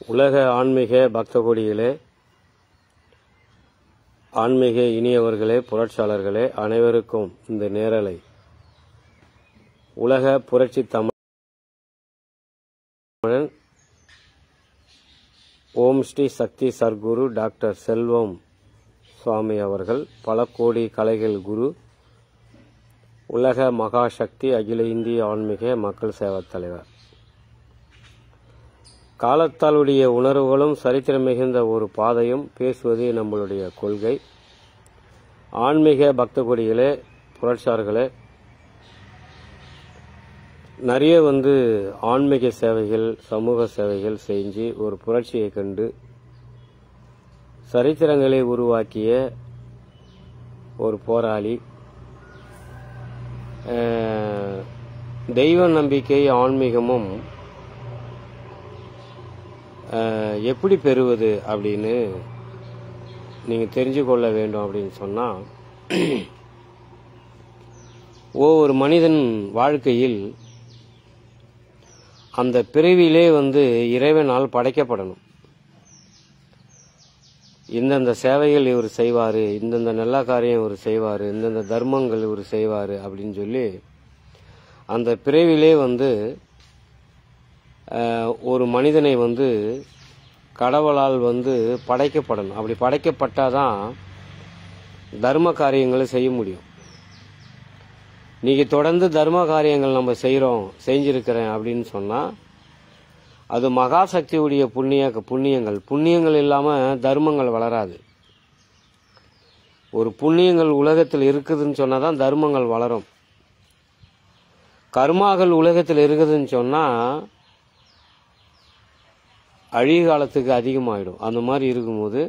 உலக ஆன்மீக பக்த கொடிகளே ஆன்மீக இனியவர்களே புரட்சியாளர்களே அனைவருக்கும் இந்த நேரலை. உலக புரட்சி தமிழன் ஓம் ஸ்ரீ சக்தி சர்க்குரு டாக்டர் செல்வம் சுவாமி அவர்கள் பல கோடி கலைகள் குரு உலக மகாசக்தி அகில இந்திய ஆன்மீக மக்கள் சேவைத் தலைவர். காலத்தாலுடைய உணர்வுகளும் சரித்திரம் மிகுந்த ஒரு பாதையும் பேசுவதே நம்மளுடைய கொள்கை. ஆன்மீக பக்தகுடிகளே புரட்சார்களே நிறைய வந்து ஆன்மீக சேவைகள் சமூக சேவைகள் செஞ்சு ஒரு புரட்சியை கண்டு சரித்திரங்களை உருவாக்கிய ஒரு போராளி. தெய்வ நம்பிக்கை ஆன்மீகமும் எப்படி பெறுவது அப்படின்னு நீங்கள் தெரிஞ்சு கொள்ள வேண்டும் அப்படின்னு சொன்னால் ஒவ்வொரு மனிதன் வாழ்க்கையில் அந்த பிறவியிலே வந்து இறைவனால் படைக்கப்படணும். இந்தந்த சேவைகள் இவர் செய்வார் இந்தந்த நல்ல காரியம் இவர் செய்வார் இந்தந்த தர்மங்கள் இவர் செய்வார் அப்படின்னு சொல்லி அந்த பிறவிலே வந்து ஒரு மனிதனை வந்து கடவுளால் வந்து படைக்கப்படணும். அப்படி படைக்கப்பட்டால் தான் தர்ம காரியங்களை செய்ய முடியும். நீங்க தொடர்ந்து தர்ம காரியங்கள் நம்ம செய்கிறோம் செஞ்சிருக்கிறேன் அப்படின்னு சொன்னால் அது மகாசக்தியுடைய புண்ணிய புண்ணியங்கள். புண்ணியங்கள் இல்லாமல் தர்மங்கள் வளராது. ஒரு புண்ணியங்கள் உலகத்தில் இருக்குதுன்னு சொன்னால் தான் தர்மங்கள் வளரும். கர்மாக்கள் உலகத்தில் இருக்குதுன்னு சொன்னால் அழிய காலத்துக்கு அதிகமாகிடும் அந்த மாதிரி இருக்கும்போது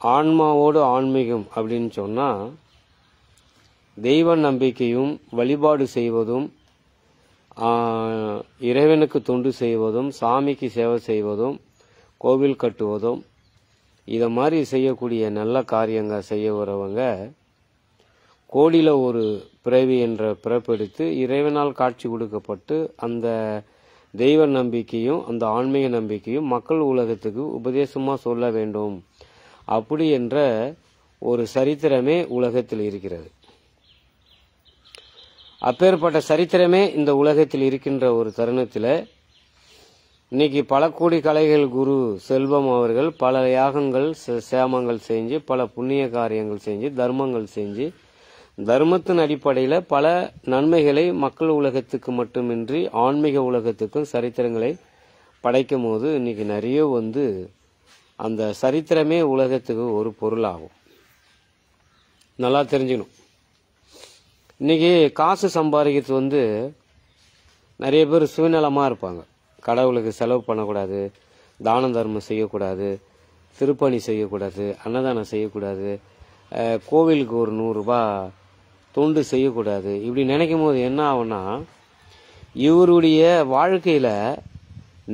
ஆன்மாவோடு ஆன்மீகம் அப்படின்னு சொன்னால் தெய்வ நம்பிக்கையும் வழிபாடு செய்வதும் இறைவனுக்கு தொண்டு செய்வதும் சாமிக்கு சேவை செய்வதும் கோவில் கட்டுவதும் இதை மாதிரி செய்யக்கூடிய நல்ல காரியங்கள் செய்ய வரவங்க கோடியில் ஒரு பிறவி என்ற பிறப்பெடுத்து இறைவனால் காட்சி கொடுக்கப்பட்டு அந்த தெய்வ நம்பிக்கையும் அந்த ஆன்மீக நம்பிக்கையும் மக்கள் உலகத்துக்கு உபதேசமாக சொல்ல வேண்டும். அப்படி என்ற ஒரு சரித்திரமே உலகத்தில் இருக்கிறது. அப்பேற்பட்ட சரித்திரமே இந்த உலகத்தில் இருக்கின்ற ஒரு தருணத்தில் இன்னைக்கு பல கோடி கலைகள் குரு செல்வம் அவர்கள் பல யாகங்கள் சே- சேமங்கள் செஞ்சு பல புண்ணிய காரியங்கள் செஞ்சு தர்மங்கள் செஞ்சு தர்மத்தின் அடிப்படையில் பல நன்மைகளை மக்கள் உலகத்துக்கு மட்டுமின்றி ஆன்மீக உலகத்துக்கும் சரித்திரங்களை படைக்கும் போது இன்னைக்கு நிறைய வந்து அந்த சரித்திரமே உலகத்துக்கு ஒரு பொருளாகும். நல்லா தெரிஞ்சுக்கணும். இன்றைக்கி காசு சம்பாதிக்கிறது வந்து நிறைய பேர் சுயநலமாக இருப்பாங்க. கடவுளுக்கு செலவு பண்ணக்கூடாது தானம் தர்மம் செய்யக்கூடாது திருப்பணி செய்யக்கூடாது அன்னதானம் செய்யக்கூடாது கோவிலுக்கு ஒரு நூறுரூபா தொண்டு செய்யக்கூடாது. இப்படி நினைக்கும் போது என்ன ஆகும்னா இவருடைய வாழ்க்கையில்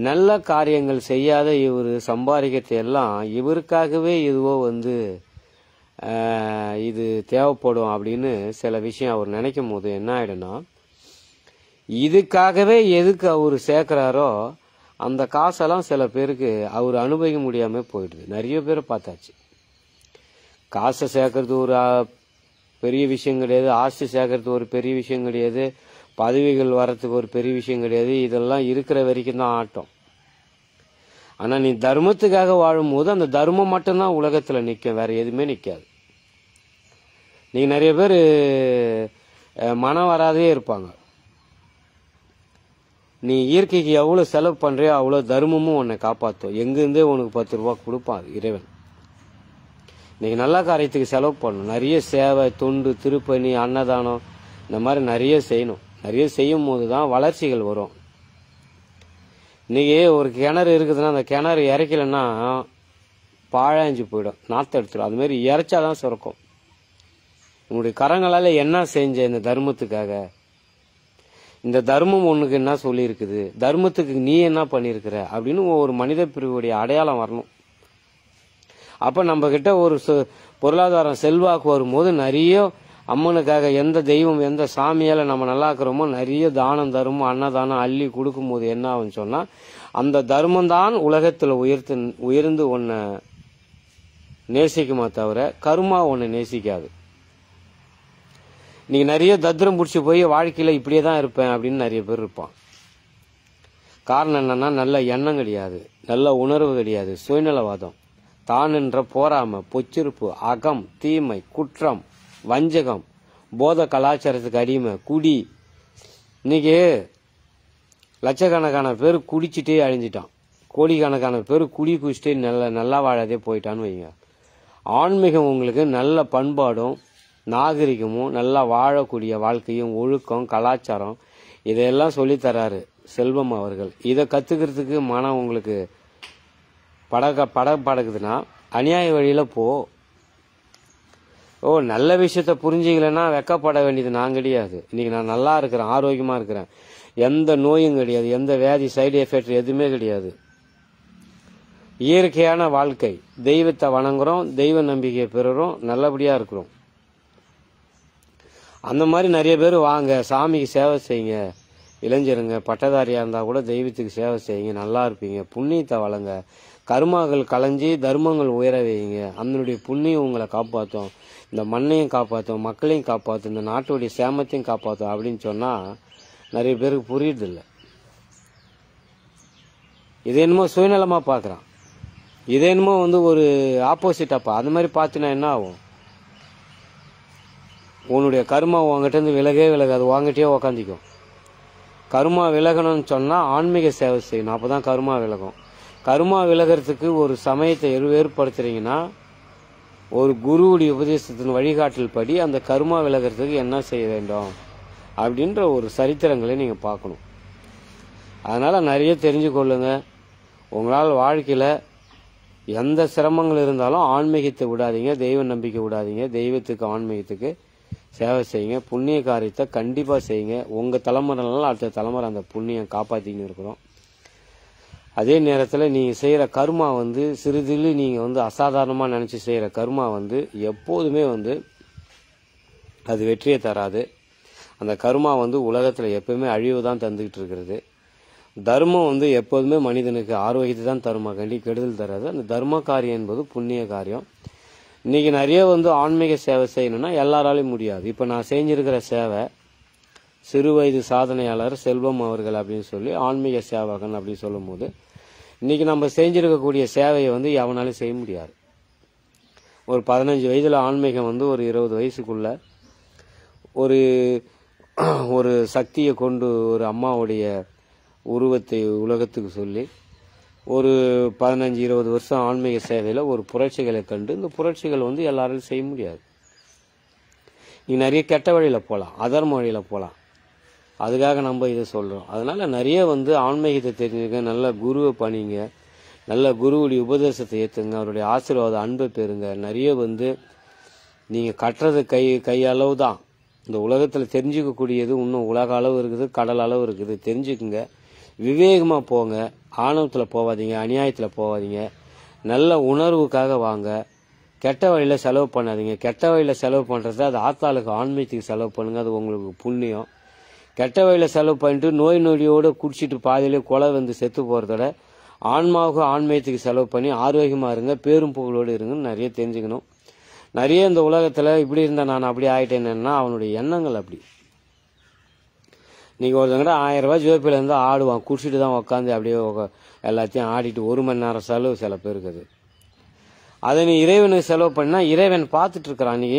நல்ல காரியங்கள் செய்யாத இவர் சம்பாதிக்கிறது எல்லாம் இவருக்காகவே இதுவோ வந்து இது தேவைப்படும் அப்படின்னு சில விஷயம் அவர் நினைக்கும் போது என்ன ஆயிடும்னா இதுக்காகவே எதுக்கு அவர் சேர்க்குறாரோ அந்த காசெல்லாம் சில பேருக்கு அவர் அனுபவிக்க முடியாமல் போயிடுது. நிறைய பேரை பார்த்தாச்சு. காசை சேர்க்கறது ஒரு பெரிய விஷயம் கிடையாது. ஆஸ்தி சேர்க்கறது ஒரு பெரிய விஷயம் கிடையாது. பதவிகள் வர்றதுக்கு ஒரு பெரிய விஷயம் கிடையாது. இதெல்லாம் இருக்கிற வரைக்கும் தான் ஆட்டம். ஆனா நீ தர்மத்துக்காக வாழும்போது அந்த தர்மம் மட்டும்தான் உலகத்துல நிற்கும் வேற எதுவுமே நிற்காது நீங்க நிறைய பேர் மனம் வராதே இருப்பாங்க. நீ இயற்கைக்கு எவ்வளவு செலவு பண்றியோ அவ்வளவு தர்மமும் உன்னை காப்பாற்றும் எங்கிருந்தே உனக்கு பத்து ரூபா கொடுப்பான் இறைவன். இன்றைக்கி நல்ல காரியத்துக்கு செலவு பண்ணணும். நிறைய சேவை தொண்டு திருப்பணி அன்னதானம் இந்த மாதிரி நிறைய செய்யணும். நிறைய செய்யும் போது தான் வளர்ச்சிகள் வரும். இன்னைக்கு ஒரு கிணறு இருக்குதுன்னா அந்த கிணறு இறைக்கலைன்னா பாழாஞ்சு போயிடும். நாற்று எடுத்துடும். அது மாதிரி இறைச்சாதான் சுரக்கும். உங்களுடைய கரங்களால் என்ன செஞ்ச இந்த தர்மத்துக்காக? இந்த தர்மம் ஒன்றுக்கு என்ன சொல்லியிருக்குது? தர்மத்துக்கு நீ என்ன பண்ணியிருக்கிற? அப்படின்னு ஒரு மனித பிரிவுடைய அடையாளம் வரணும். அப்போ நம்ம ஒரு பொருளாதாரம் செல்வாக்கு வரும்போது நிறைய அம்மனுக்காக எந்த தெய்வம் எந்த சாமியால் நம்ம நல்லா இருக்கிறோமோ நிறைய தானம் தருமோ அன்னதானம் அள்ளி கொடுக்கும்போது என்ன ஆகும்னு சொன்னால் அந்த தர்மம் தான் உலகத்தில் உயர்த்து உயர்ந்து ஒன்றை நேசிக்குமா தவிர கருமா ஒன்று நேசிக்காது. நீங்கள் நிறைய தத்ரம் பிடிச்சி போய் வாழ்க்கையில் இப்படியே தான் இருப்பேன் அப்படின்னு நிறைய பேர் இருப்பான். காரணம் என்னென்னா நல்ல எண்ணம் கிடையாது நல்ல உணர்வு கிடையாது சுயநலவாதம். தான் என்ற போராமை பொச்சிருப்பு அகம் தீமை குற்றம் வஞ்சகம் போத கலாச்சாரத்துக்கு அடிமை குடி. இன்னைக்கு லட்சக்கணக்கான பேர் குடிச்சிட்டே அழிஞ்சிட்டான். கோடிக்கணக்கான பேர் குடி குடிச்சிட்டே நல்ல நல்லா வாழாதே போயிட்டான்னு வைங்க. ஆன்மீகம் உங்களுக்கு நல்ல பண்பாடும் நாகரிகமும் நல்லா வாழக்கூடிய வாழ்க்கையும் ஒழுக்கம் கலாச்சாரம் இதையெல்லாம் சொல்லித்தராரு செல்வம் அவர்கள். இதை கற்றுக்கிறதுக்கு மனம் உங்களுக்கு படக படம் படக்குதுன்னா அநியாய வழியில் போ. ஓ நல்ல விஷயத்த புரிஞ்சிக்கலன்னா வெக்கப்பட வேண்டியது நான் கிடையாது. இன்றைக்கி நான் நல்லா இருக்கிறேன் ஆரோக்கியமாக இருக்கிறேன். எந்த நோயும் கிடையாது எந்த வியாதி சைடு எஃபெக்ட் எதுவுமே கிடையாது. இயற்கையான வாழ்க்கை. தெய்வத்தை வணங்குறோம் தெய்வ நம்பிக்கையை பெறுறோம் நல்லபடியாக இருக்கிறோம். அந்த மாதிரி நிறைய பேர் வாங்க சாமிக்கு சேவை செய்யுங்க. இளைஞருங்க பட்டதாரியாக இருந்தால் கூட தெய்வத்துக்கு சேவை செய்யுங்க நல்லா இருப்பீங்க புண்ணியத்தை வளங்க கர்மாக்கள் கலைஞ்சி தர்மங்கள் உயர வைங்க அதனுடைய புண்ணியம் உங்களை காப்பாற்றும் இந்த மண்ணையும் காப்பாற்றும் மக்களையும் காப்பாற்றும் இந்த நாட்டுடைய சேமத்தையும் காப்பாற்றும் அப்படின்னு சொன்னால் நிறைய பேருக்கு புரியுறதில்ல. இது என்னமோ சுயநலமாக பார்க்குறான் இது என்னமோ வந்து ஒரு ஆப்போசிட்டாப்பா அது மாதிரி பார்த்தினா என்ன ஆகும்? உன்னுடைய கர்மா உங்ககிட்டருந்து விலகவே விலகாது. வாங்கிட்டே உக்காந்திக்கும். கர்மா விலகணும்னு சொன்னால் ஆன்மீக சேவை செய்யணும். அப்பதான் கர்மா விலகும். கருமா விலகிறதுக்கு ஒரு சமயத்தை ஏற்படுத்துறீங்கன்னா ஒரு குருவுடைய உபதேசத்தின் வழிகாட்டல் படி அந்த கருமா விலகிறதுக்கு என்ன செய்ய வேண்டும்? அப்படின்ற ஒரு சரித்திரங்களை நீங்கள் பார்க்கணும். அதனால் நிறைய தெரிஞ்சு கொள்ளுங்க உங்களால் வாழ்க்கையில் எந்த சிரமங்கள் இருந்தாலும் ஆன்மீகத்தை விடாதீங்க தெய்வ நம்பிக்கை விடாதீங்க தெய்வத்துக்கு ஆன்மீகத்துக்கு சேவை செய்யுங்க புண்ணிய காரியத்தை கண்டிப்பாக செய்யுங்க. உங்கள் தலைமுறைனால அடுத்த தலைமுறை அந்த புண்ணியம் காப்பாத்தின்னு இருக்கிறோம். அதே நேரத்தில் நீங்கள் செய்கிற கர்மா வந்து சிறிதில் நீங்கள் வந்து அசாதாரணமாக நினச்சி செய்கிற கர்மா வந்து எப்போதுமே வந்து அது வெற்றியை தராது. அந்த கர்மா வந்து உலகத்தில் எப்பவுமே அழிவு தான் தந்துக்கிட்டு இருக்கிறது. தர்மம் வந்து எப்போதுமே மனிதனுக்கு ஆரோக்கியத்தை தான் தருமா. கண்டி கெடுதல் தராது. அந்த தர்ம காரியம் என்பது புண்ணிய காரியம். இன்னைக்கு நிறைய வந்து ஆன்மீக சேவை செய்யணும்னா எல்லாராலையும் முடியாது. இப்போ நான் செஞ்சிருக்கிற சேவை சிறுவயது சாதனையாளர் செல்வம் அவர்கள் அப்படின்னு சொல்லி ஆன்மீக சேவகன் அப்படின்னு சொல்லும்போது இன்னைக்கு நம்ம செஞ்சிருக்கக்கூடிய சேவையை வந்து எவனாலும் செய்ய முடியாது. ஒரு பதினஞ்சு வயதில் ஆன்மீகம் வந்து ஒரு இருபது வயசுக்குள்ள ஒரு ஒரு சக்தியை கொண்டு ஒரு அம்மாவுடைய உருவத்தை உலகத்துக்கு சொல்லி ஒரு பதினஞ்சு இருபது வருஷம் ஆன்மீக சேவையில் ஒரு புரட்சிகளை கண்டு இந்த புரட்சிகள் வந்து எல்லாராலும் செய்ய முடியாது. நீ நிறைய கெட்ட வழியில் போகலாம் அதர்ம வழியில் போகலாம் அதுக்காக நம்ம இதை சொல்கிறோம் அதனால் நிறைய வந்து ஆன்மீகத்தை தெரிஞ்சுக்க நல்ல குருவை பணிங்க நல்ல குருவுடைய உபதேசத்தை ஏற்றுங்க அவருடைய ஆசீர்வாத அன்பை பெறுங்க. நிறைய வந்து நீங்கள் கட்டுறது கை கையளவு தான் இந்த உலகத்தில் தெரிஞ்சுக்கக்கூடியது இன்னும் உலக அளவு இருக்குது கடல் அளவு இருக்குது. தெரிஞ்சுக்குங்க. விவேகமாக போங்க. ஆணவத்தில் போகாதீங்க அநியாயத்தில் போகாதீங்க நல்ல உணர்வுக்காக வாங்க. கெட்ட வழியில் செலவு பண்ணாதீங்க. கெட்ட வழியில் செலவு பண்ணுறது அது ஆத்தாளுக்கு ஆன்மீகத்துக்கு செலவு பண்ணுங்கள் அது உங்களுக்கு புண்ணியம். கெட்ட வழியில் செலவு பண்ணிட்டு நோய் நொடியோடு குடிச்சிட்டு பாதையிலே கொலை வந்து செத்து போகிறதோட ஆன்மாவுக்கு ஆன்மீகத்துக்கு செலவு பண்ணி ஆரோக்கியமாக இருங்க பேரும் புகழோடு இருங்கன்னு நிறைய தெரிஞ்சுக்கணும். நிறைய இந்த உலகத்தில் இப்படி இருந்தால் நான் அப்படி ஆகிட்டேன்னா அவனுடைய எண்ணங்கள் அப்படி. நீங்கள் ஒருத்தங்கிட்ட ஆயிரம் ரூபாய் ஜோப்பில இருந்து ஆடுவான் குடிச்சிட்டு தான் உட்காந்து அப்படியே எல்லாத்தையும் ஆடிட்டு ஒரு மணி நேரம் செலவு சில பேருக்கு அது. அதை நீ இறைவனுக்கு செலவு பண்ணால் இறைவன் பார்த்துட்டு இருக்கிறான் நீ.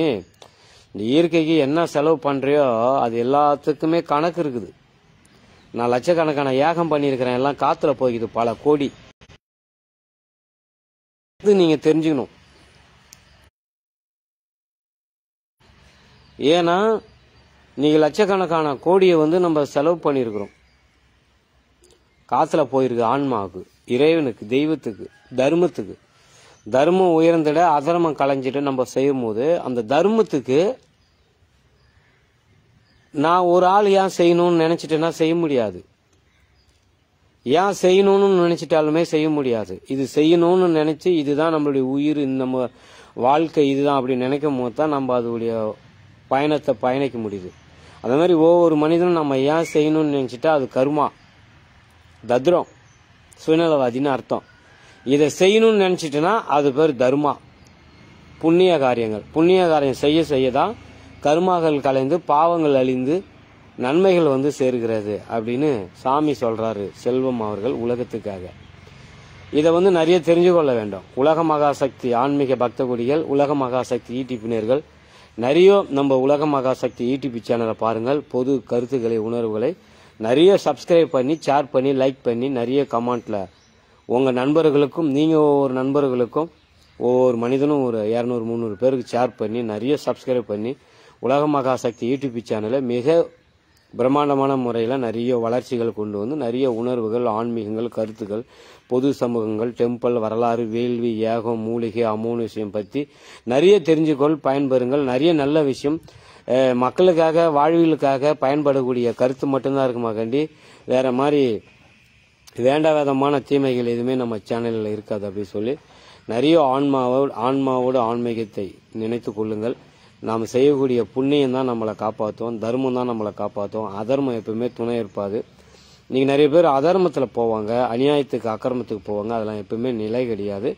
இந்த இயற்கைக்கு என்ன செலவு பண்ணுறியோ அது எல்லாத்துக்குமே கணக்கு இருக்குது. நான் லட்சக்கணக்கான ஏகம் பண்ணியிருக்கிறேன் எல்லாம் காத்துல போய்க்குது பல கோடி. இது நீங்க தெரிஞ்சுக்கணும். ஏன்னா நீங்க லட்சக்கணக்கான கோடியை வந்து நம்ம செலவு பண்ணியிருக்கிறோம். காத்துல போயிருக்கு ஆன்மாவுக்கு இறைவனுக்கு தெய்வத்துக்கு தர்மத்துக்கு. தர்மம் உயர்ந்திட அதர்மம் களைஞ்சிட்டு நம்ம செய்யும் போது அந்த தர்மத்துக்கு நான் ஒரு ஆள் ஏன் செய்யணும்னு நினைச்சிட்டேன்னா செய்ய முடியாது. ஏன் செய்யணும்னு நினைச்சிட்டாலுமே செய்ய முடியாது. இது செய்யணும்னு நினைச்சு இதுதான் நம்மளுடைய உயிர் இந்த நம்ம வாழ்க்கை இதுதான் அப்படி நினைக்கும் போது தான் நம்ம அதோடைய பயணத்தை பயணிக்க முடியுது. அதே மாதிரி ஒவ்வொரு மனிதனும் நம்ம ஏன் செய்யணும்னு நினைச்சிட்டா அது கருமா தத்ரம் சுயநலவாதின்னு அர்த்தம். இதை செய்யணும்னு நினைச்சிட்டுனா அது பேர் தர்மா. புண்ணிய காரியங்கள். புண்ணிய காரியம் செய்ய செய்ய தான் கர்மாக்கள் கலைந்து பாவங்கள் அழிந்து நன்மைகள் வந்து சேர்கிறது அப்படின்னு சாமி சொல்றாரு செல்வம் அவர்கள் உலகத்துக்காக. இதை வந்து நிறைய தெரிஞ்சு கொள்ள வேண்டும். உலக மகாசக்தி ஆன்மீக பக்த கொடிகள் உலக மகாசக்தி ஈட்டிப்பினர்கள் நிறைய நம்ம உலக மகாசக்தி யூடியூப் சேனலை பாருங்கள். பொது கருத்துக்களை உணர்வுகளை நிறைய சப்ஸ்கிரைப் பண்ணி ஷேர் பண்ணி லைக் பண்ணி நிறைய கமெண்ட்ல உங்கள் நண்பர்களுக்கும் நீங்கள் ஒவ்வொரு நண்பர்களுக்கும் ஒவ்வொரு மனிதனும் ஒரு இரநூறு முந்நூறு பேருக்கு ஷேர் பண்ணி நிறைய சப்ஸ்கிரைப் பண்ணி உலக மகாசக்தி யூடியூப் சேனலை மிக பிரம்மாண்டமான முறையில் நிறைய வளர்ச்சிகள் கொண்டு வந்து நிறைய உணர்வுகள் ஆன்மீகங்கள் கருத்துக்கள் பொது சமூகங்கள் டெம்பிள் வரலாறு வேள்வி ஏகம் மூலிகை அமோன விஷயம் பற்றி நிறைய தெரிஞ்சுக்கொள் பயன்பெறுங்கள். நிறைய நல்ல விஷயம். மக்களுக்காக வாழ்வியலுக்காக பயன்படக்கூடிய கருத்து மட்டும்தான் இருக்குமா கண்டி வேற மாதிரி வேண்டாவிதமான தீமைகள் எதுவுமே நம்ம சேனலில் இருக்காது அப்படின்னு சொல்லி நிறைய ஆன்மாவோடு ஆன்மாவோட ஆன்மீகத்தை நினைத்து கொள்ளுங்கள். நாம் செய்யக்கூடிய புண்ணியம் தான் நம்மளை காப்பாற்றும் தர்மம் தான் நம்மளை காப்பாற்றும் அதர்மம் எப்பவுமே துணை இருப்பாது. நீங்கள் நிறைய பேர் அதர்மத்தில் போவாங்க அநியாயத்துக்கு அக்கிரமத்துக்கு போவாங்க. அதெல்லாம் எப்பவுமே நிலை கிடையாது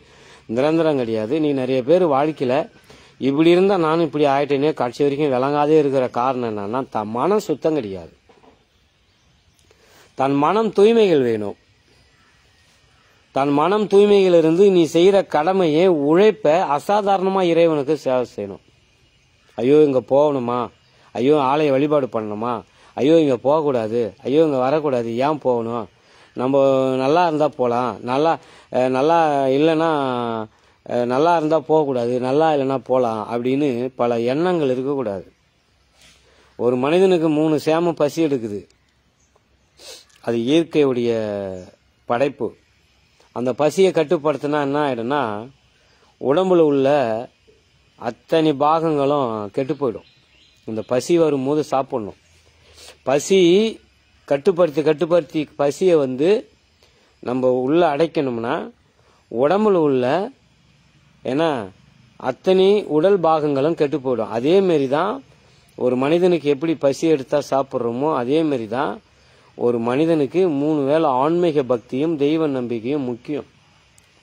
நிரந்தரம் கிடையாது. நீ நிறைய பேர் வாழ்க்கையில் இப்படி இருந்தால் நானும் இப்படி ஆயிட்டேனே கடைசி வரைக்கும் விளங்காதே இருக்கிற காரணம் என்னன்னா தன் மனம் சுத்தம் கிடையாது. தன் மனம் தூய்மைகள் வேணும். தன் மனம் தூய்மையிலிருந்து நீ செய்கிற கடமையை உழைப்ப அசாதாரணமாக இறைவனுக்கு சேவை செய்யணும். ஐயோ இங்கே போகணுமா? ஐயோ ஆலய வழிபாடு பண்ணணுமா? ஐயோ இங்கே போகக்கூடாது. ஐயோ இங்கே வரக்கூடாது. ஏன் போகணும்? நம்ம நல்லா இருந்தால் போகலாம் நல்லா நல்லா இல்லைன்னா நல்லா இருந்தால் போகக்கூடாது. நல்லா இல்லைன்னா போகலாம் அப்படின்னு பல எண்ணங்கள் இருக்கக்கூடாது. ஒரு மனிதனுக்கு மூணு சேமம் பசி எடுக்குது. அது இயற்கையுடைய படைப்பு. அந்த பசியை கட்டுப்படுத்தினா என்ன ஆயிடும்னா உடம்புல உள்ள அத்தனை பாகங்களும் கெட்டு போயிடும். இந்த பசி வரும்போது சாப்பிடணும். பசி கட்டுப்படுத்தி கட்டுப்படுத்தி பசியை வந்து நம்ம உள்ள அடைக்கணும்னா உடம்புல உள்ள ஏன்னா அத்தனை உடல் பாகங்களும் கெட்டு போயிடும். அதே மாரி தான் ஒரு மனிதனுக்கு எப்படி பசி எடுத்தால் சாப்பிட்றோமோ அதேமாரி தான் ஒரு மனிதனுக்கு மூணு வேளை ஆன்மீக பக்தியும் தெய்வ நம்பிக்கையும் முக்கியம்.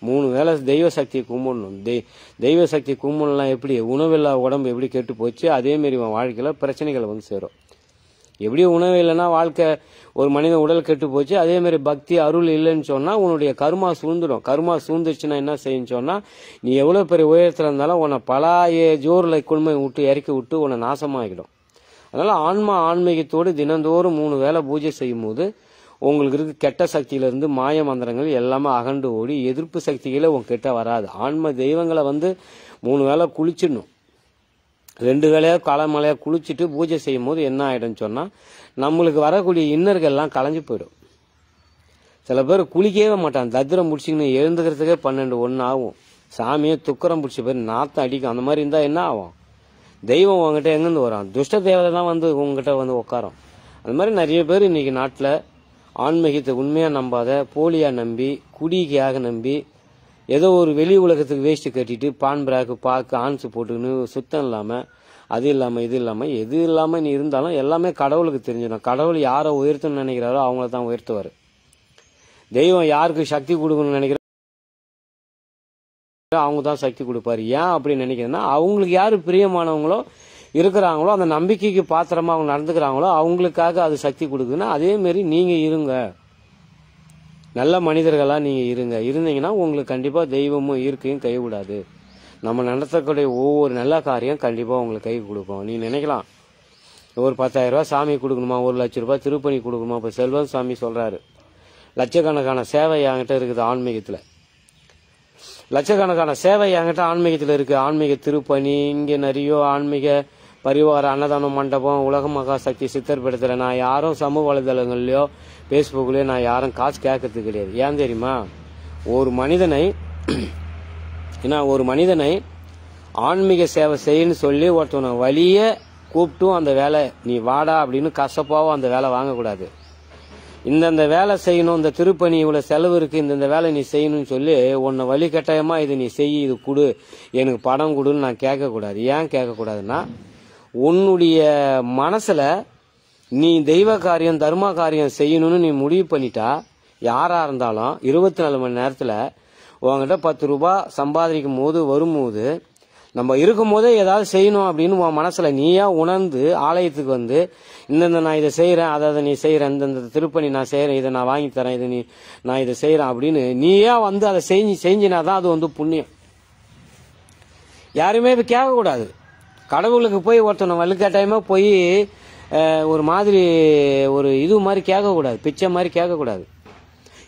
மூணு வேளை தெய்வ சக்தியை கும்பிடணும். தெய் தெய்வ சக்தி கும்பிடலாம் எப்படி? உணவில்லா உடம்பு எப்படி கெட்டு போச்சு? அதேமாரி உன் வாழ்க்கையில பிரச்சனைகள் வந்து சேரும். எப்படி உணவு இல்லைன்னா வாழ்க்கை ஒரு மனிதன் உடல் கெட்டு போச்சு அதேமாரி பக்தி அருள் இல்லைன்னு சொன்னால் உன்னுடைய கருமா சூழ்ந்துடும். கருமா சூழ்ந்துருச்சுன்னா என்ன செய்யுன்னு சொன்னால் நீ எவ்வளோ பெரிய உயரத்தில் இருந்தாலும் உன்னை பலாய ஜோரில் குழுமை விட்டு இறக்கி விட்டு உன்னை நாசமாகிடும் அதனால ஆன்மா ஆன்மீகத்தோடு தினந்தோறும் மூணு வேளை பூஜை செய்யும் போது உங்களுக்கு இருக்க கெட்ட சக்தியிலிருந்து மாய மந்திரங்கள் எல்லாமே அகண்டு ஓடி எதிர்ப்பு சக்திகளே உங்க கிட்ட வராது. ஆன்ம தெய்வங்களை வந்து மூணு வேளை குளிச்சிடணும். ரெண்டு வேளையா காலமலையாக குளிச்சுட்டு பூஜை செய்யும் போது என்ன ஆகிடும்னு சொன்னால் நம்மளுக்கு வரக்கூடிய இன்னர்கள்லாம் களைஞ்சு போயிடும். சில பேர் குளிக்கவே மாட்டான் தத்திரம் பிடிச்சிக்கின்னு எழுந்துக்கிறதுக்கே பன்னெண்டு ஒன்று ஆகும். சாமியை துக்கரம் பிடிச்ச பேர் நாத்தம் அடிக்கும். அந்த மாதிரி இருந்தால் என்ன ஆகும்? தெய்வம் உங்ககிட்ட எங்கேருந்து வரும் துஷ்ட தேவதை தான் வந்து உங்ககிட்ட வந்து உட்காரும். அந்த மாதிரி நிறைய பேர் இன்னைக்கு நாட்டில் ஆன்மீகத்தை உண்மையாக நம்பாத போலியாக நம்பி குடிக்கையாக நம்பி ஏதோ ஒரு வெளி உலகத்துக்கு வேஸ்ட்டு கட்டிட்டு பான் பிராக்கு பாக்கு ஆன்ஸு போட்டுக்கின்னு சுத்தம் இல்லாமல் அது இல்லாமல் இது இல்லாமல் எது இல்லாமல் நீ இருந்தாலும் எல்லாமே கடவுளுக்கு தெரிஞ்சிடும். கடவுள் யாரை உயர்த்தணும்னு நினைக்கிறாரோ அவங்கள தான் உயர்த்துவார். தெய்வம் யாருக்கு சக்தி கொடுக்கணும்னு நினைக்கிற அவங்க தான் சக்தி கொடுப்பாரு. ஏன் அப்படின்னு நினைக்கிறேன்னா அவங்களுக்கு யாரு பிரியமானவங்களோ இருக்கிறாங்களோ அந்த நம்பிக்கைக்கு பாத்திரமா அவங்க நடந்துக்கிறாங்களோ அவங்களுக்காக அது சக்தி கொடுக்குதுன்னா அதே மாதிரி நீங்க இருங்க. நல்ல மனிதர்களா நீங்க இருங்க. இருந்தீங்கன்னா உங்களுக்கு கண்டிப்பா தெய்வமும் இயற்கையும் கைவிடாது. நம்ம நடத்தக்கூடிய ஒவ்வொரு நல்ல காரியம் கண்டிப்பா உங்களுக்கு கை கொடுக்கும். நீ நினைக்கலாம் ஒரு பத்தாயிரம் ரூபாய் சாமி கொடுக்கணுமா ஒரு லட்ச ரூபாய் திருப்பணி கொடுக்கணுமா இப்ப செல்வம் சாமி சொல்றாரு. லட்சக்கணக்கான சேவை என்கிட்ட இருக்குது ஆன்மீகத்துல. லட்சக்கணக்கான சேவை என்கிட்ட ஆன்மீகத்தில் இருக்குது ஆன்மீக திருப்பணி இங்கே நிறைய ஆன்மீக பரிவார அன்னதான மண்டபம் உலக மகா சக்தி சித்தர் நான் யாரும் சமூக வலைதளங்கள்லையோ ஃபேஸ்புக்லேயோ நான் யாரும் காசு கேட்கறது கிடையாது. ஏன் தெரியுமா? ஒரு மனிதனை ஏன்னா ஒரு மனிதனை ஆன்மீக சேவை செய்யன்னு சொல்லி ஒருத்தனை வழியே கூப்பிட்டும் அந்த வேலை நீ வாடா அப்படின்னு கசப்பாவும் அந்த வேலை வாங்கக்கூடாது. இந்தந்த வேலை செய்யணும் இந்த திருப்பணி இவ்வளோ செலவு இருக்குது இந்தந்த வேலை நீ செய்யணும்னு சொல்லி உன்னை வழி கட்டாயமா இது நீ செய் இது கொடு எனக்கு படம் கொடுன்னு நான் கேட்கக்கூடாது. ஏன் கேட்கக்கூடாதுன்னா உன்னுடைய மனசில் நீ தெய்வ காரியம் தர்ம காரியம் செய்யணும்னு நீ முடிவு பண்ணிட்டா யாராக இருந்தாலும் இருபத்தி நாலு மணி நேரத்தில் உங்ககிட்ட பத்து ரூபாய் சம்பாதிக்கும் போது வரும்போது நம்ம இருக்கும் போதே ஏதாவது செய்யணும் அப்படின்னு உன் மனசுல நீயா உணர்ந்து ஆலயத்துக்கு வந்து இந்தந்த நான் இதை செய்யறேன் அதை அதை நீ செய்யறேன் இந்தந்த திருப்பணி நான் செய்யறேன் இதை நான் வாங்கி தரேன் இதை நீ நான் இதை செய்யறேன் அப்படின்னு நீயா வந்து அதை செஞ்சு செஞ்சினாதான் அது வந்து புண்ணியம். யாருமே இப்ப கேட்கக்கூடாது. கடவுளுக்கு போய் ஒருத்தனை வலுக்கட்டாயமா போய் ஒரு மாதிரி ஒரு இது மாதிரி கேட்கக்கூடாது. பிச்சை மாதிரி கேட்கக்கூடாது.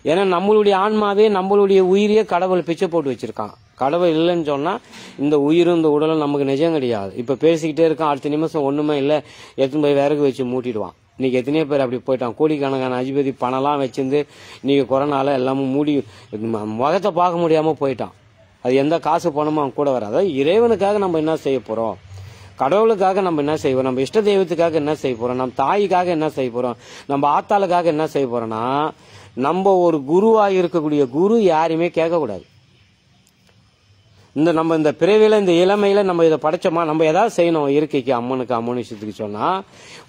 ஏன்னா நம்மளுடைய ஆன்மாவே நம்மளுடைய உயிரையே கடவுள் பிச்சை போட்டு வச்சிருக்கான். கடவுள் இல்லைன்னு சொன்னால் இந்த உயிரும் இந்த உடலும் நமக்கு நிஜம் கிடையாது. இப்போ பேசிக்கிட்டே இருக்கோம் அடுத்த நிமிஷம் ஒன்றுமே இல்லை எடுத்துன்னு போய் விறகு வச்சு மூட்டிடுவான். இன்னைக்கு எத்தனையோ பேர் அப்படி போயிட்டான் கோடிக்கணக்கான அதிபதி பணம்லாம் வச்சிருந்து இன்னைக்கு கொரோனால எல்லாமும் மூடி ம- முகத்தை பார்க்க முடியாமல் போயிட்டான். அது எந்த காசு பணமும் அவன் கூட வராது. இறைவனுக்காக நம்ம என்ன செய்ய போகிறோம் கடவுளுக்காக நம்ம என்ன செய்வோம் நம்ம இஷ்ட தெய்வத்துக்காக என்ன செய்ய போகிறோம் நம்ம தாய்க்காக என்ன செய்ய போகிறோம் நம்ம ஆத்தாளுக்காக என்ன செய்ய போகிறோம்னா நம்ம ஒரு குருவாக இருக்கக்கூடிய குரு யாரையுமே கேட்கக்கூடாது. இந்த நம்ம இந்த பிறவியில இந்த இளமையில நம்ம இதை படைச்சோமா? நம்ம ஏதாவது செய்யணும் இயற்கைக்கு அம்மனுக்கு அம்மனுஷத்துக்கு சொன்னா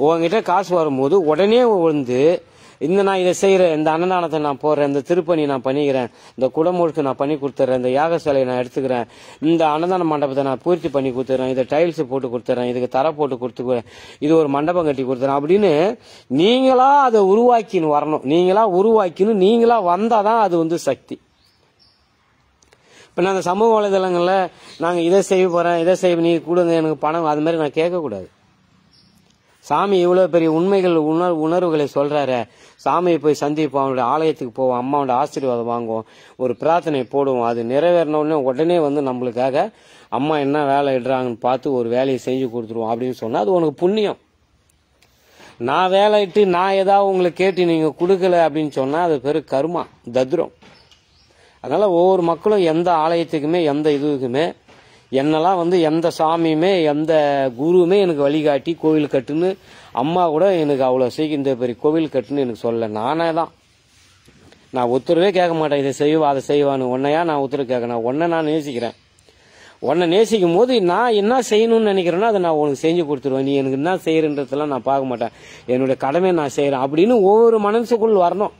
உங்ககிட்ட காசு வரும்போது உடனே வந்து இந்த நான் இதை செய்யறேன் இந்த அன்னதானத்தை நான் போடுறேன் இந்த திருப்பணி நான் பண்ணிக்கிறேன் இந்த குடமுழுக்கு நான் பண்ணி கொடுத்துறேன் இந்த யாக சிலையை நான் எடுத்துக்கிறேன் இந்த அன்னதான மண்டபத்தை நான் பூர்த்தி பண்ணி கொடுத்துறேன் இதை டைல்ஸ் போட்டு கொடுத்துறேன் இதுக்கு தர போட்டு கொடுத்துக்கிறேன் இது ஒரு மண்டபம் கட்டி கொடுத்துறேன் அப்படின்னு நீங்களா அதை உருவாக்கின்னு வரணும். நீங்களா உருவாக்கின்னு நீங்களா வந்தாதான் அது வந்து சக்தி. இப்போ நான் அந்த சமூக வலைதளங்களில் நாங்கள் இதை செய்ய போகிறேன் இதை செய்ய நீ கொடுங்க எனக்கு பணம் அது மாதிரி நான் கேட்கக்கூடாது. சாமி இவ்வளோ பெரிய உண்மைகள் உணர் உணர்வுகளை சொல்கிறாரு சாமியை போய் சந்திப்போம் அவனுடைய ஆலயத்துக்கு போவோம் அம்மாவோட ஆசீர்வாதம் வாங்குவோம் ஒரு பிரார்த்தனை போடுவோம் அது நிறைவேறின உடனே வந்து நம்மளுக்காக அம்மா என்ன வேலை இடுறாங்கன்னு பார்த்து ஒரு வேலையை செஞ்சு கொடுத்துருவோம் அப்படின்னு சொன்னால் அது உனக்கு புண்ணியம். நான் வேலை இட்டு நான் ஏதாவது உங்களுக்கு கேட்டு நீங்கள் கொடுக்கல அப்படின்னு சொன்னால் அது பெரு கருமா தத்ரம். அதனால ஒவ்வொரு மக்களும் எந்த ஆலயத்துக்குமே எந்த இதுக்குமே என்னெல்லாம் வந்து எந்த சாமியுமே எந்த குருவுமே எனக்கு வழிகாட்டி கோவில் கட்டுன்னு அம்மா கூட எனக்கு அவ்வளோ சீக்கிரம் இந்த பெரிய கோவில் கட்டுன்னு எனக்கு சொல்ல நானே தான். நான் உத்தரவே கேட்க மாட்டேன். இதை செய்வா அதை செய்வான்னு. ஒன்னையா நான் உத்தரவு கேட்கணும் உன்னை நான் நேசிக்கிறேன். உன்னை நேசிக்கும் போது நான் என்ன செய்யணும்னு நினைக்கிறேனோ அதை நான் உனக்கு செஞ்சு கொடுத்துருவேன். நீ எனக்கு என்ன செய்யறன்றதெல்லாம் நான் பார்க்க மாட்டேன். என்னுடைய கடமை நான் செய்கிறேன் அப்படின்னு ஒவ்வொரு மனசுக்குள் வரணும்.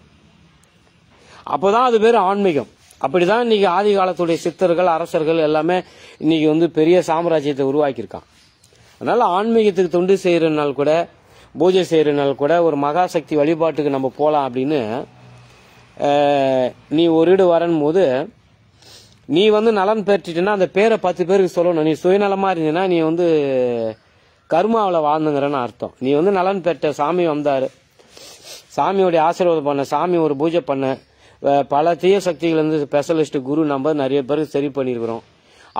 அப்போதான் அது பேர் ஆன்மீகம். அப்படிதான் இன்னைக்கு ஆதி காலத்துடைய சித்தர்கள் அரசர்கள் எல்லாமே இன்னைக்கு வந்து பெரிய சாம்ராஜ்யத்தை உருவாக்கியிருக்கான் அதனால ஆன்மீகத்துக்கு தொண்டு செய்யறதுனால கூட பூஜை செய்யறதுனால கூட ஒரு மகாசக்தி வழிபாட்டுக்கு நம்ம போலாம் அப்படின்னு நீ ஒரு வீடு வரணும் போது நீ வந்து நலன் பெற்றுட்டேன்னா அந்த பேரை பத்து பேருக்கு சொல்லணும். நீ சுயநலமா இருந்தீங்கன்னா நீ வந்து கர்மாவில் வாழ்ந்துங்கிறன்னு அர்த்தம். நீ வந்து நலன் பெற்ற சாமி வந்தாரு. சாமியோடைய ஆசீர்வாதம் பண்ண சாமி ஒரு பூஜை பண்ண பல தீய சக்திகள் வந்து ஸ்பெஷலிஸ்ட் குரு நம்ம நிறைய பேருக்கு சரி பண்ணியிருக்கிறோம்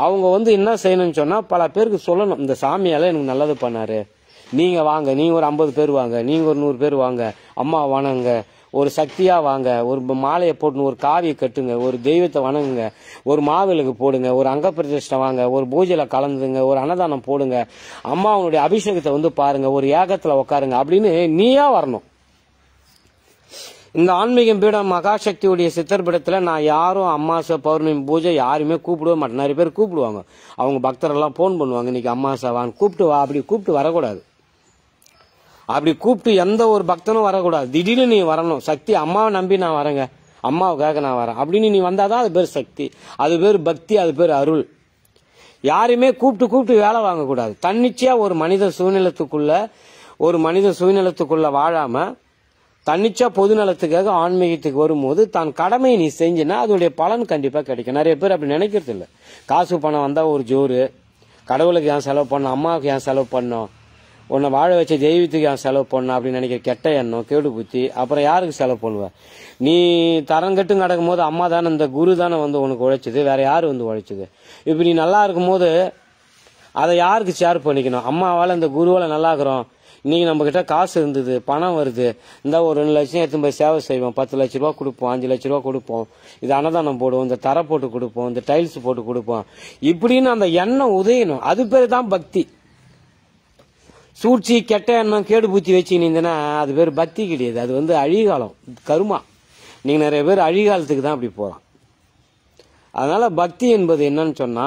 அவங்க வந்து என்ன செய்யணும்னு சொன்னால் பல பேருக்கு சொல்லணும். இந்த சாமியால் எனக்கு நல்லது பண்ணாரு. நீங்கள் வாங்க நீங்கள் ஒரு ஐம்பது பேர் வாங்க நீங்கள் ஒரு நூறு பேர் வாங்க அம்மா வணங்க ஒரு சக்தியாக வாங்க ஒரு மாலையை போட்டுன்னு ஒரு காவியை கட்டுங்க ஒரு தெய்வத்தை வணங்குங்க. ஒரு மாவிளக்கு போடுங்க ஒரு அங்க பிரதிஷ்டை வாங்க ஒரு பூஜையில் கலந்துங்க ஒரு அன்னதானம் போடுங்க. அம்மா அவனுடைய அபிஷேகத்தை வந்து பாருங்க ஒரு ஏகத்தில் உட்காருங்க அப்படின்னு நீயா வரணும். இந்த ஆன்மீகம் பீடம் மகாசக்தியுடைய சித்தர்பீடத்தில் நான் யாரும் அம்மாசை பௌர்ணமி பூஜை யாருமே கூப்பிடவே மாட்டேன். நிறைய பேர் கூப்பிடுவாங்க. அவங்க பக்தரெல்லாம் ஃபோன் பண்ணுவாங்க. இன்னைக்கு அம்மாசை வான்னு. கூப்பிட்டு வா. அப்படி கூப்பிட்டு வரக்கூடாது. அப்படி கூப்பிட்டு எந்த ஒரு பக்தனும் வரக்கூடாது. திடீர்னு நீ வரணும். சக்தி அம்மாவை நம்பி நான் வரேங்க. அம்மாவுக்காக நான் வரேன். அப்படின்னு நீ வந்தாதான் அது பேர் சக்தி. அது பேர் பக்தி. அது பேர் அருள். யாரையுமே கூப்பிட்டு கூப்பிட்டு வேலை வாங்கக்கூடாது. தன்னிச்சையாக ஒரு மனித சூழ்நிலத்துக்குள்ள ஒரு மனித சூழ்நிலத்துக்குள்ள வாழாமல் தன்னிச்சா பொது நலத்துக்காக ஆன்மீகத்துக்கு வரும்போது தான் கடமையை நீ செஞ்சினா அதோடைய பலன் கண்டிப்பாக கிடைக்கும். நிறைய பேர் அப்படி நினைக்கிறது இல்லை. காசு பணம் வந்தால் ஒரு ஜோறு கடவுளுக்கு ஏன் செலவு பண்ணணும்? அம்மாவுக்கு ஏன் செலவு பண்ணோம் உன்னை வாழ வச்ச தெய்வத்துக்கு ஏன் செலவு பண்ணோம் அப்படின்னு நினைக்கிற கெட்ட எண்ணம் கேடு புத்தி அப்புறம் யாருக்கு செலவு பண்ணுவ? நீ தரம் கட்டு நடக்கும் போது அம்மா தானே இந்த குரு தானே வந்து உனக்கு உழைச்சிது வேற யார் வந்து உழைச்சது? இப்போ நீ நல்லா இருக்கும் போது அதை யாருக்கு ஷேர் பண்ணிக்கணும்? அம்மாவால் இந்த குருவால் நல்லா இருக்கிறோம் இன்னைக்கு நம்ம கிட்ட காசு இருந்தது பணம் வருது. இந்த ஒரு ரெண்டு லட்சம் எடுத்து போய் சேவை செய்வோம். பத்து லட்ச ரூபா கொடுப்போம் அஞ்சு லட்ச ரூபா கொடுப்போம். இது அன்னதானம் போடுவோம் இந்த தரை போட்டு கொடுப்போம் இந்த டைல்ஸ் போட்டு கொடுப்போம். இப்படின்னு அந்த எண்ணம் உதயணும். அது பேர் தான் பக்தி. சூழ்ச்சி கெட்ட எண்ணம் கேடு பூத்தி வச்சுக்கினீங்கன்னா அது பேர் பக்தி கிடையாது. அது வந்து அழிகாலம் கருமா. நீங்க நிறைய பேர் அழிகாலத்துக்கு தான் அப்படி போகலாம் அதனால பக்தி என்பது என்னன்னு சொன்னா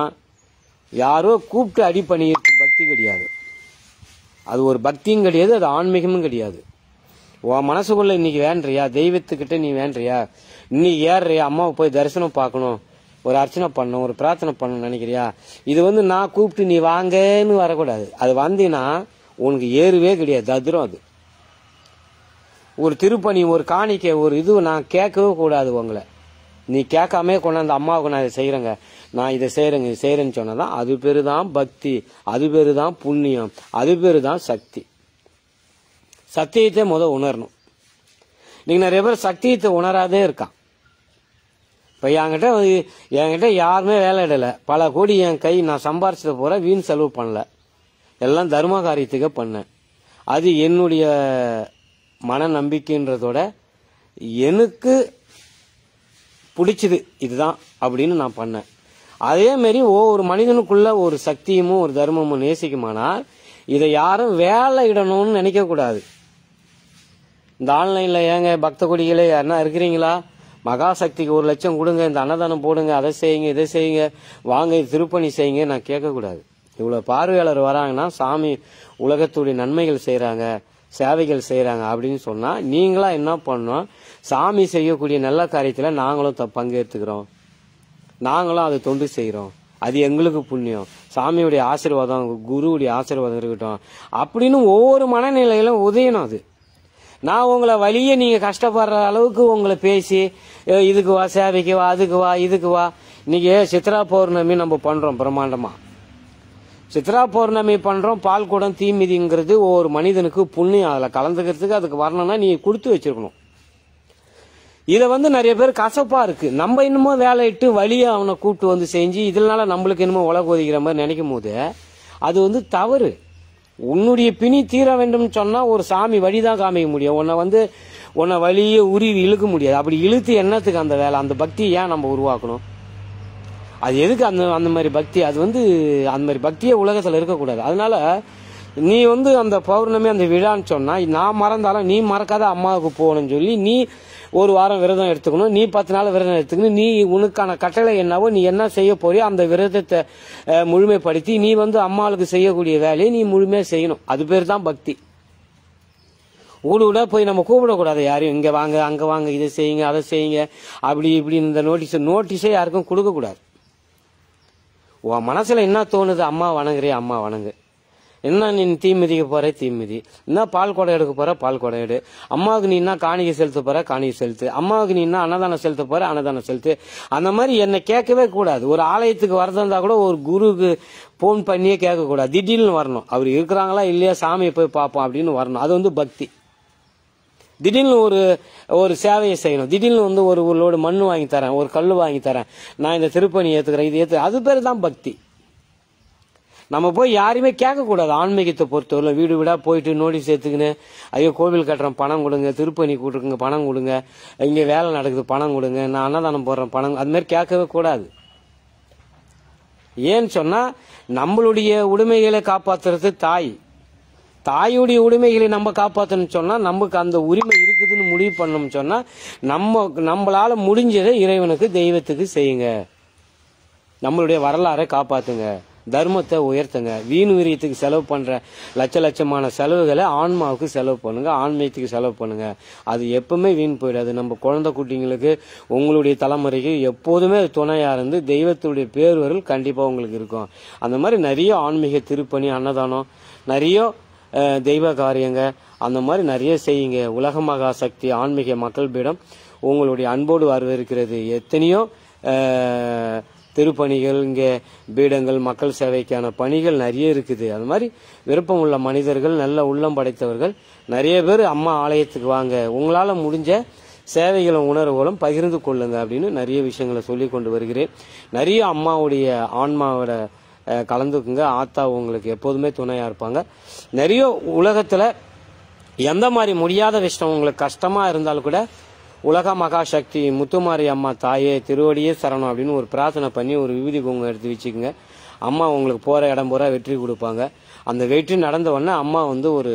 யாரோ கூப்பிட்டு அடி பண்ணியிருக்கு பக்தி கிடையாது. அது ஒரு பக்தியும் கிடையாது அது ஆன்மீகமும் கிடையாது. உன் மனசுக்குள்ள இன்னைக்கு வேண்டுறியா? தெய்வத்துக்கிட்ட நீ வேண்டுறியா? இன்னைக்கு ஏறுறியா? அம்மாவை போய் தரிசனம் பார்க்கணும். ஒரு அர்ச்சனை பண்ணணும் ஒரு பிரார்த்தனை பண்ணணும் நினைக்கிறியா? இது வந்து நான் கூப்பிட்டு நீ வாங்கன்னு வரக்கூடாது. அது வந்தீங்கன்னா உனக்கு ஏறுவே கிடையாது. தத்ரம் அது. ஒரு திருப்பணி ஒரு காணிக்கை ஒரு இது நான் கேட்கவே கூடாது உங்களை. நீ கேட்காமே கொண்டாந்து அம்மாவுக்கு நான் இதை செய்கிறேங்க நான் இதை செய்கிறேங்க செய்கிறேன்னு செய்கிறேன்னு சொன்னதான் அது பேர் தான் பக்தி அது பேர் தான் புண்ணியம் அது பேர் தான் சக்தி. சத்தியத்தை முத உணரணும். நீங்கள் நிறைய பேர் சத்தியத்தை உணராதே இருக்கான். இப்போ என்கிட்ட என்கிட்ட யாருமே வேலை இடலை. பல கோடி என் கை நான் சம்பாரிச்சது போற வீண் செலவு பண்ணல. எல்லாம் தர்ம காரியத்துக்கு பண்ணேன். அது என்னுடைய மன நம்பிக்கைன்றதோட எனக்கு பிடிச்சது இதுதான் அப்படின்னு நான் பண்ணேன். அதே மாதிரி ஒவ்வொரு மனிதனுக்குள்ள ஒரு சக்தியும் ஒரு தர்மமும் நேசிக்குமானால் இதை யாரும் வேலை இடணும்னு நினைக்க கூடாது. இந்த ஆன்லைன்ல ஏங்க பக்த கொடிகளே யாருன்னா இருக்கிறீங்களா? மகாசக்திக்கு ஒரு லட்சம் கொடுங்க இந்த அன்னதானம் போடுங்க அதை செய்யுங்க இதை செய்யுங்க வாங்க திருப்பணி செய்யுங்க நான் கேட்கக்கூடாது இவ்வளவு பார்வையாளர் வராங்கன்னா சாமி உலகத்துடைய நன்மைகள் செய்கிறாங்க சேவைகள் செய்கிறாங்க அப்படின்னு சொன்னா நீங்களா என்ன பண்ணணும்? சாமி செய்யக்கூடிய நல்ல காரியத்துல நாங்களும் த- பங்கேற்றுக்கிறோம். நாங்களும் அதை தொண்டு செய்கிறோம் அது எங்களுக்கு புண்ணியம். சாமியுடைய ஆசீர்வாதம் குருவுடைய ஆசீர்வாதம் இருக்கட்டும். அப்படின்னு ஒவ்வொரு மனநிலையிலும் உதயணும் அது. நான் உங்களை வழியே நீங்கள் கஷ்டப்படுற அளவுக்கு உங்களை பேசி இதுக்கு வா சேவைக்கு வா அதுக்கு வா இதுக்கு வா. இன்னைக்கு சித்ரா பௌர்ணமி நம்ம பண்ணுறோம் பிரம்மாண்டமாக சித்ரா பௌர்ணமி பண்ணுறோம் பால் குடம் தீமிதிங்கிறது ஒவ்வொரு மனிதனுக்கு புண்ணியம். அதில் கலந்துக்கிறதுக்கு அதுக்கு வரணும்னா நீ கொடுத்து வச்சிருக்கணும். இத வந்து நிறைய பேர் கசப்பா இருக்கு. நம்ம இன்னமும் வேலையிட்டு வழியை அவனை கூப்பிட்டு வந்து செஞ்சு இதனால நம்மளுக்கு இன்னமும் உலக ஒதுக்கிற மாதிரி நினைக்கும் போது அது வந்து தவறு. உன்னுடைய பிணி தீர வேண்டும் சொன்னா ஒரு சாமி வழிதான் காமிக்க முடியும். உன்னை வந்து உன்னை வழியே உருவி இழுக்க முடியாது. அப்படி இழுத்து என்னத்துக்கு அந்த வேலை? அந்த பக்தியை ஏன் நம்ம உருவாக்கணும்? அது எதுக்கு அந்த அந்த மாதிரி பக்தி? அது வந்து அந்த மாதிரி பக்தியே உலகத்துல இருக்கக்கூடாது. அதனால நீ வந்து அந்த பௌர்ணமி அந்த விழான்னு சொன்னா நான் மறந்தாலும் நீ மறக்காத அம்மாவுக்கு போகணும்னு சொல்லி நீ ஒரு வாரம் விரதம் எடுத்துக்கணும். நீ பத்து நாள் விரதம் எடுத்துக்கணும். நீ உனக்கான கட்டளை என்னவோ நீ என்ன செய்ய போறியோ அந்த விரதத்தை முழுமைப்படுத்தி நீ வந்து அம்மாளுக்கு செய்யக்கூடிய வேலையை நீ முழுமையா செய்யணும். அது பேர் தான் பக்தி. ஊடு ஊடா போய் நம்ம கூப்பிடக்கூடாது யாரையும். இங்க வாங்க அங்க வாங்க இதை செய்யுங்க அதை செய்யுங்க. அப்படி இப்படி இந்த நோட்டீஸ் நோட்டீஸே யாருக்கும் கொடுக்கக்கூடாது. உன் மனசுல என்ன தோணுது? அம்மா வணங்குறிய? அம்மா வணங்கு. என்ன நீ தீ மிதிக்க போற தீ மிதி என்ன பால் குடம் எடுக்க போற பால் குடம் எடு. அம்மாவுக்கு நீ என்ன காணிக்கை செலுத்த போற காணிக்கை செலுத்து. அம்மாவுக்கு நீ என்ன அன்னதானம் செலுத்த போற அன்னதானம் செலுத்து. அந்த மாதிரி என்னை கேட்கவே கூடாது. ஒரு ஆலயத்துக்கு வரதா கூட ஒரு குருவுக்கு போன் பண்ணியே கேட்க கூடாது. திடீர்னு வரணும். அவர் இருக்கிறாங்களா இல்லையா சாமியை போய் பார்ப்போம் அப்படின்னு வரணும். அது வந்து பக்தி. திடீர்னு ஒரு ஒரு சேவையை செய்யணும். திடீர்னு வந்து ஒரு ஒரு லோடு மண்ணு வாங்கி தரேன் ஒரு கல் வாங்கி தரேன். நான் இந்த திருப்பணி ஏத்துக்கிறேன் இது ஏத்து அது பேர் தான் பக்தி. நம்ம போய் யாரையுமே கேட்கக்கூடாது. ஆன்மீகத்தை பொறுத்தவரை வீடு வீடா போயிட்டு நோட்டீஸ் ஏத்துக்கின்னு ஐயோ கோவில் கட்டுறோம் பணம் கொடுங்க திருப்பணி கூட்டுருக்குங்க பணம் கொடுங்க இங்கே வேலை நடக்குது பணம் கொடுங்க நான் அன்னதானம் போடுறேன் பணம் அதுமாரி கேட்கவே கூடாது. ஏன்னு சொன்னா நம்மளுடைய உடைமைகளை காப்பாத்துறது தாய். தாயுடைய உரிமைகளை நம்ம காப்பாற்றணும்னு சொன்னா நமக்கு அந்த உரிமை இருக்குதுன்னு முடிவு பண்ணோம்னு சொன்னா நம்ம நம்மளால முடிஞ்சதை இறைவனுக்கு தெய்வத்துக்கு செய்யுங்க. நம்மளுடைய வரலாறை காப்பாத்துங்க. தர்மத்தை உயர்த்துங்க. வீண் விரியத்துக்கு செலவு பண்ற லட்ச லட்சமான செலவுகளை ஆன்மாவுக்கு செலவு பண்ணுங்க. ஆன்மீகத்துக்கு செலவு பண்ணுங்க. அது எப்பவுமே வீண் போயிடாது. நம்ம குழந்தை குட்டிங்களுக்கு உங்களுடைய தலைமுறைக்கு எப்போதுமே துணையாக துணையா இருந்து தெய்வத்துடைய பேர்வர்கள் கண்டிப்பா உங்களுக்கு இருக்கும். அந்த மாதிரி நிறைய ஆன்மீக திருப்பணி அன்னதானம் நிறைய தெய்வ காரியங்க அந்த மாதிரி நிறைய செய்யுங்க. உலக மகா சக்தி ஆன்மீக மக்கள் பீடம் உங்களுடைய அன்போடு வரவேற்கிறது. எத்தனையோ திருப்பணிகள் இங்கே பீடங்கள் மக்கள் சேவைக்கான பணிகள் நிறைய இருக்குது. அது மாதிரி விருப்பம் உள்ள மனிதர்கள் நல்ல உள்ளம் படைத்தவர்கள் நிறைய பேர் அம்மா ஆலயத்துக்கு வாங்க. உங்களால் முடிஞ்ச சேவைகளும் உணர்வுகளும் பகிர்ந்து கொள்ளுங்க அப்படின்னு நிறைய விஷயங்களை சொல்லி கொண்டு வருகிறேன். நிறைய அம்மாவுடைய ஆன்மாவோட கலந்துக்குங்க. ஆத்தா உங்களுக்கு எப்போதுமே துணையா இருப்பாங்க. நிறைய உலகத்துல எந்த மாதிரி முடியாத விஷயம் உங்களுக்கு கஷ்டமா இருந்தாலும் கூட உலக மகாசக்தி முத்துமாரி அம்மா தாயே திருவடியே சரணம் அப்படின்னு ஒரு பிரார்த்தனை பண்ணி ஒரு விபூதி குங்குமம் எடுத்து வச்சுக்கோங்க. அம்மா உங்களுக்கு போகிற இடம் பூரா வெற்றி கொடுப்பாங்க. அந்த வெற்றி நடந்த உடனே அம்மா வந்து ஒரு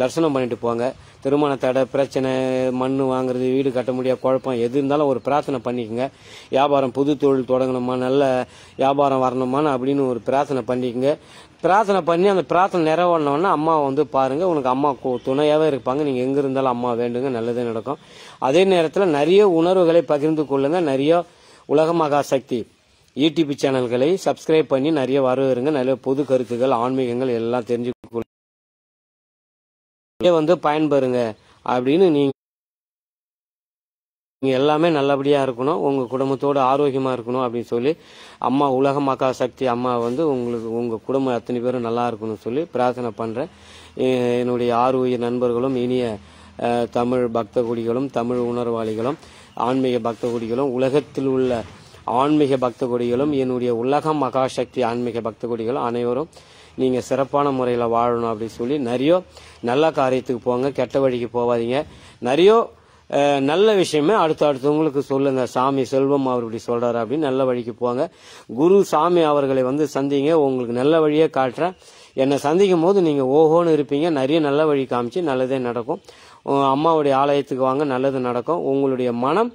தரிசனம் பண்ணிட்டு போங்க. திருமண தடை பிரச்சனை மண் வாங்குறது வீடு கட்ட முடியாத குழப்பம் எது இருந்தாலும் ஒரு பிரார்த்தனை பண்ணிக்கோங்க. வியாபாரம் புது தொழில் தொடங்கணுமா நல்ல வியாபாரம் வரணுமான்னு அப்படின்னு ஒரு பிரார்த்தனை பண்ணிக்கோங்க. பிரார்த்தனை பண்ணி அந்த பிரார்த்தனை நிறைவேறினோடனே அம்மா வந்து பாருங்கள் உனக்கு அம்மா துணையாகவே இருப்பாங்க. நீங்கள் எங்கே இருந்தாலும் அம்மா வேண்டுங்க நல்லதே நடக்கும். அதே நேரத்தில் நிறைய உணர்வுகளை பகிர்ந்து கொள்ளுங்கள் நிறைய உலக மகா சக்தி. யூடியூப் சேனல்களை சப்ஸ்கிரைப் பண்ணி நிறைய வரவேறுங்க நிறைய பொது கருத்துக்கள் ஆன்மீகங்கள் எல்லாம் தெரிஞ்சு வந்து பயன்பெறுங்க அப்படின்னு நீங்க நீங்கள் எல்லாமே நல்லபடியாக இருக்கணும். உங்கள் குடும்பத்தோட ஆரோக்கியமாக இருக்கணும் அப்படின்னு சொல்லி அம்மா உலக மக்கா சக்தி அம்மா வந்து உங்களுக்கு உங்கள் குடும்பம் அத்தனை பேரும் நல்லா இருக்கணும்னு சொல்லி பிரார்த்தனை பண்ணுறேன் என்னுடைய ஆறு உயிர் நண்பர்களும் இனிய தமிழ் பக்த குடிகளும் தமிழ் உணர்வாளிகளும் ஆன்மீக பக்த குடிகளும் உலகத்தில் உள்ள ஆன்மீக பக்த கொடிகளும் என்னுடைய உலக மகாசக்தி ஆன்மீக பக்த கொடிகளும் அனைவரும் நீங்கள் சிறப்பான முறையில் வாழணும் அப்படின்னு சொல்லி நிறைய நல்ல காரியத்துக்கு போங்க கெட்ட வழிக்கு போகாதீங்க. நிறைய நல்ல விஷயமே அடுத்து அடுத்தவங்களுக்கு சொல்லுங்க. சாமி செல்வம் அவர் இப்படி சொல்றாரு அப்படின்னு நல்ல வழிக்கு போங்க. குரு சாமி அவர்களை வந்து சந்திங்க. உங்களுக்கு நல்ல வழியே காட்டுறேன். என்னை சந்திக்கும் போது நீங்க ஓஹோன்னு இருப்பீங்க. நிறைய நல்ல வழி காமிச்சு நல்லதே நடக்கும். அம்மாவுடைய ஆலயத்துக்கு வாங்க. நல்லது நடக்கும். உங்களுடைய மனம்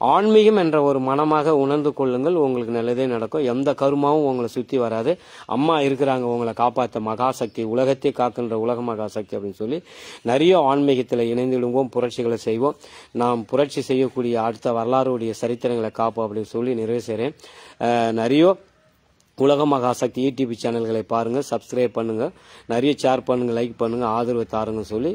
ஆன்மீகம் என்ற ஒரு மனமாக உணர்ந்து கொள்ளுங்கள். உங்களுக்கு நல்லதே நடக்கும். எந்த கருமாவும் உங்களை சுற்றி வராது. அம்மா இருக்கிறாங்க உங்களை காப்பாற்ற மகாசக்தி உலகத்தை காக்கின்ற உலக மகாசக்தி அப்படின்னு சொல்லி நிறைய ஆன்மீகத்தில் இணைந்திடுவோம் புரட்சிகளை செய்வோம். நாம் புரட்சி செய்யக்கூடிய அடுத்த வரலாறுடைய சரித்திரங்களை காப்போம் அப்படின்னு சொல்லி நிறைவு செய்கிறேன் நிறைய உலக மகாசக்தி யூடியூப் சேனல்களை பாருங்கள் சப்ஸ்கிரைப் பண்ணுங்கள் நிறைய ஷேர் பண்ணுங்கள் லைக் பண்ணுங்கள் ஆதரவு தாருங்கன்னு சொல்லி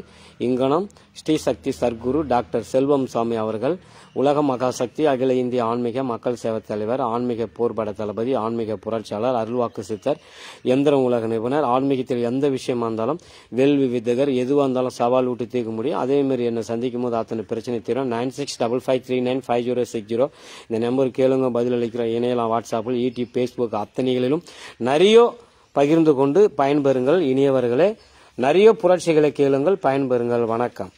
இங்கனம் ஸ்ரீ சக்தி சர்க்குரு டாக்டர் செல்வம் சாமி அவர்கள் உலக மகாசக்தி அகில இந்திய ஆன்மீக மக்கள் சேவை தலைவர் ஆன்மீக போர்பட தளபதி ஆன்மீக புரட்சியாளர் அருள்வாக்கு சித்தர் எந்திரம் உலக நிபுணர். ஆன்மீகத்தில் எந்த விஷயமா இருந்தாலும் வேள்வி வித்தகர் எதுவாக இருந்தாலும் சவால் விட்டு தீர்க்க முடியும். அதேமாதிரி என்னை சந்திக்கும் போது அத்தனை பிரச்சனை தீரும். Nine six double five three nine five zero six zero. இந்த நம்பர் கேளுங்க பதிலளிக்கிறோம் இணையலாம் வாட்ஸ்அப்பில் யூடியூப் ஃபேஸ்புக் அத்தனைகளிலும் நிறைய பகிர்ந்து கொண்டு பயன்பெறுங்கள். இனியவர்களே நிறைய புரட்சிகளை கேளுங்கள் பயன்பெறுங்கள். வணக்கம்.